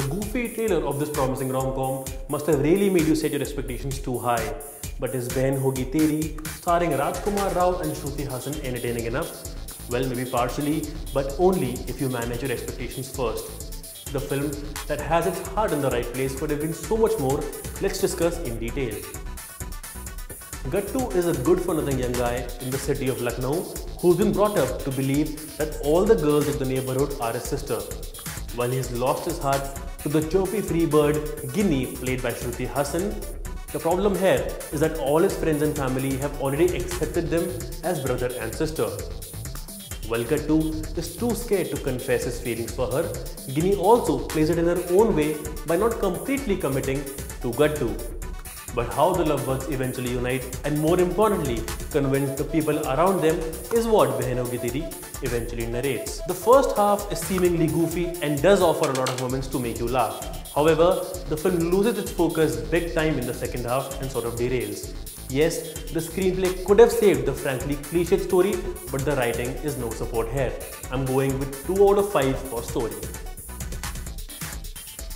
goofy trailer of this promising rom-com must have really made you set your expectations too high. But is Behen Hogi Teri, starring Rajkumar Rao and Shruti Haasan entertaining enough? Well, maybe partially, but only if you manage your expectations first. The film that has its heart in the right place could have been so much more. Let's discuss in detail. Gattu is a good for nothing young guy in the city of Lucknow who's been brought up to believe that all the girls of the neighborhood are his sister. While he's lost his heart to the chirpy free bird Ginny played by Shruti Haasan, the problem here is that all his friends and family have already accepted them as brother and sister. While too is too scared to confess his feelings for her, Ginny also plays it in her own way by not completely committing to Gattu but how the lovebirds eventually unite and more importantly convince the people around them is what Behen Hogi eventually narrates. The first half is seemingly goofy and does offer a lot of moments to make you laugh. However, the film loses its focus big time in the second half and sort of derails. Yes, the screenplay could have saved the frankly cliched story, but the writing is no support here. I'm going with 2 out of 5 for story.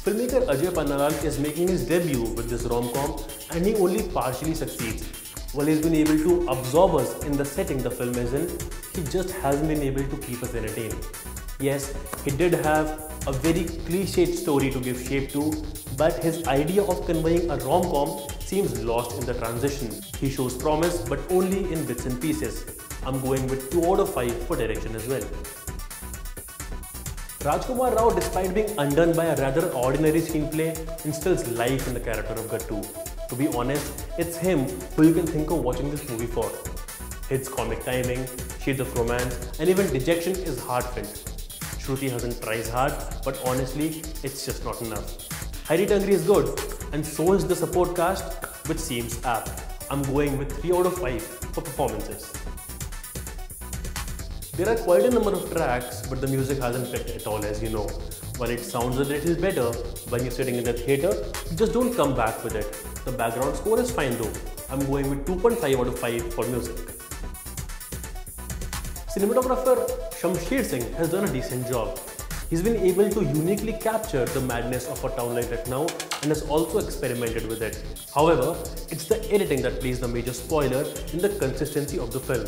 Filmmaker Ajay Pannalal is making his debut with this rom-com and he only partially succeeds. While he's been able to absorb us in the setting the film is in, he just hasn't been able to keep us entertained. Yes, he did have a very cliched story to give shape to, but his idea of conveying a rom-com seems lost in the transition. He shows promise, but only in bits and pieces. I'm going with 2 out of 5 for direction as well. Rajkumar Rao, despite being undone by a rather ordinary screenplay, instills life in the character of Gattu. To be honest, it's him who you can think of watching this movie for. His comic timing, shades of romance, and even dejection is heartfelt. Shruti Haasan tries hard, but honestly, it's just not enough. Herry Tangri is good, and so is the support cast, which seems apt. I'm going with 3 out of 5 for performances. There are quite a number of tracks, but the music hasn't fit at all as you know. While it sounds a little better when you're sitting in the theatre, just don't come back with it. The background score is fine though. I'm going with 2.5 out of 5 for music. Cinematographer Shamsher Singh has done a decent job. He's been able to uniquely capture the madness of a town like Lucknow and has also experimented with it. However, it's the editing that plays the major spoiler in the consistency of the film.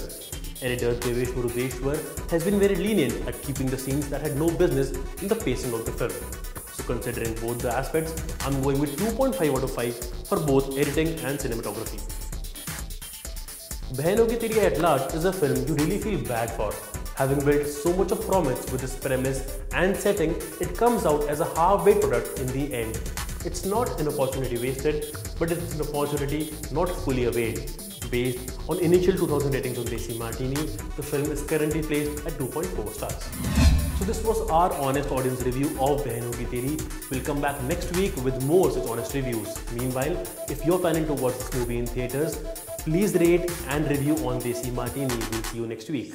Editor Devesh Murudeshwar has been very lenient at keeping the scenes that had no business in the pacing of the film. Considering both the aspects, I'm going with 2.5 out of 5 for both editing and cinematography. Hogi Teri at large is a film you really feel bad for. Having built so much of promise with its premise and setting, it comes out as a half-baked product in the end. It's not an opportunity wasted, but it's an opportunity not fully availed. Based on initial 2000 ratings on Desimartini, the film is currently placed at 2.4 stars. So this was our honest audience review of Behen Hogi Teri. We'll come back next week with more such honest reviews. Meanwhile, if you're planning to watch this movie in theatres, please rate and review on Desimartini. We'll see you next week.